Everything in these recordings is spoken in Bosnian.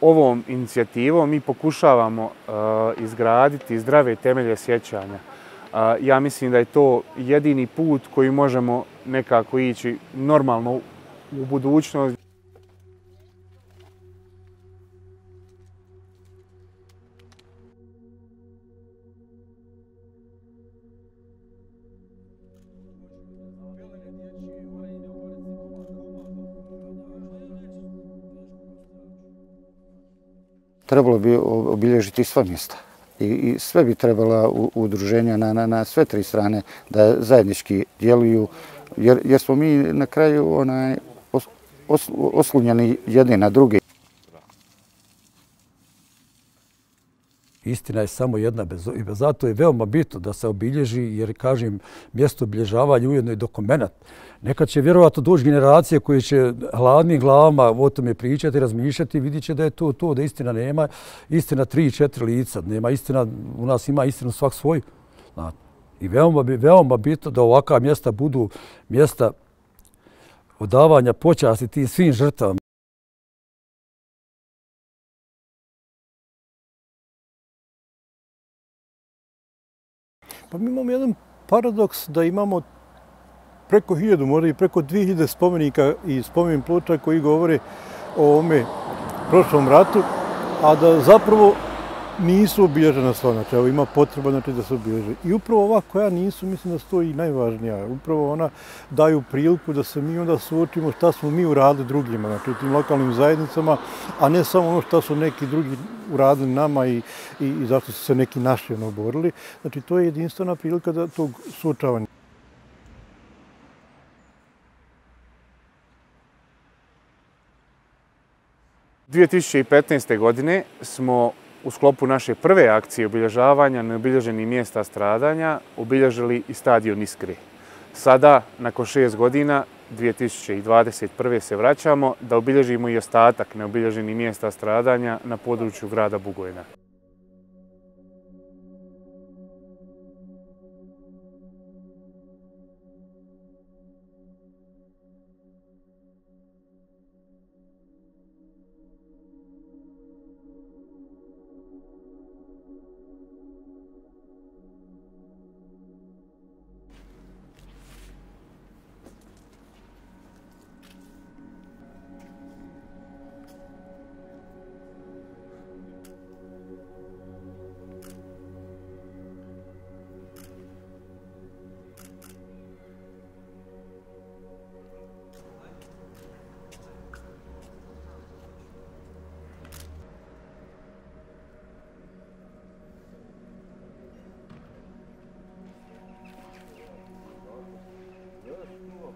Ovom inicijativom mi pokušavamo e, izgraditi zdrave temelje sjećanja. E, ja mislim da je to jedini put koji možemo nekako ići normalno u budućnost. Trebalo bi obilježiti sva mjesta. I, i sve bi trebala u, udruženja na, na, na sve tri strane da zajednički djeluju, jer, jer smo mi na kraju onaj, os, oslunjeni jedni na druge. Istina je samo jedna, i zato je veoma bitno da se obilježi, jer kažem, mjesto obilježavanja ujedno je dokument. Nekad će vjerovatno doći generacije koje će hladnim glavama o tome pričati, razmišljati, vidit će da je to to, da istina nema. Istina tri, četiri lica, nema istina, u nas ima istinu svak svoj. I veoma, veoma bitno da ovakva mjesta budu mjesta odavanja počasti tim svim žrtvama. Pa mi imamo jedan paradoks da imamo preko hiljadu, možda i preko dvije hiljade spomenika i spomen ploča koji govore o ovome prošlom ratu, a da zapravo nisu obilježena sva, znači evo ima potreba znači, da se obilježe. I upravo ova koja nisu, mislim da stoji najvažnija. Upravo ona daju priliku da se mi onda suočimo šta smo mi uradili drugima, znači u tim lokalnim zajednicama, a ne samo ono šta su neki drugi uradili nama i, i, i zašto su se neki naši ono borili. Znači to je jedinstvena prilika da tog suočavanja. 2015. godine smo u sklopu naše prve akcije obilježavanja neobilježenih mjesta stradanja obilježili i stadion Iskre. Sada, nakon šest godina, 2021. se vraćamo da obilježimo i ostatak neobilježenih mjesta stradanja na području grada Bugojna.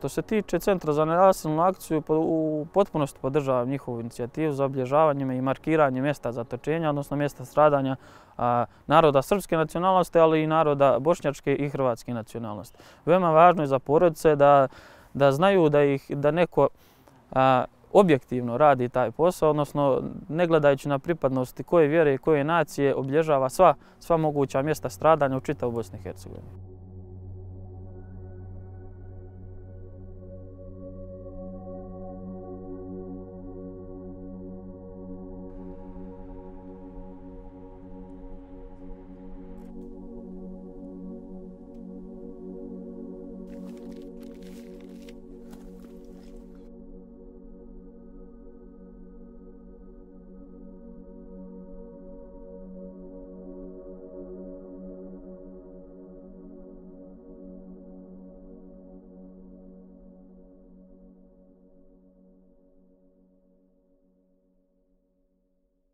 Što se tiče Centra za nenasilnu akciju, u potpunosti podržavam njihovu inicijativu za obilježavanje i markiranje mjesta zatočenja, odnosno mjesta stradanja naroda srpske nacionalnosti, ali i naroda bošnjačke i hrvatske nacionalnosti. Veoma važno je za porodice da, da znaju da ih da neko objektivno radi taj posao, odnosno ne gledajući na pripadnosti koje vjere i koje nacije obilježava sva, sva moguća mjesta stradanja u čitavu Bosni i Hercegovini.